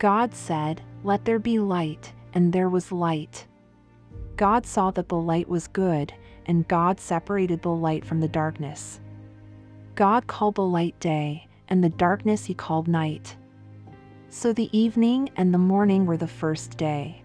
God said, Let there be light, and there was light. God saw that the light was good, and God separated the light from the darkness. God called the light day, and the darkness he called night. So the evening and the morning were the first day.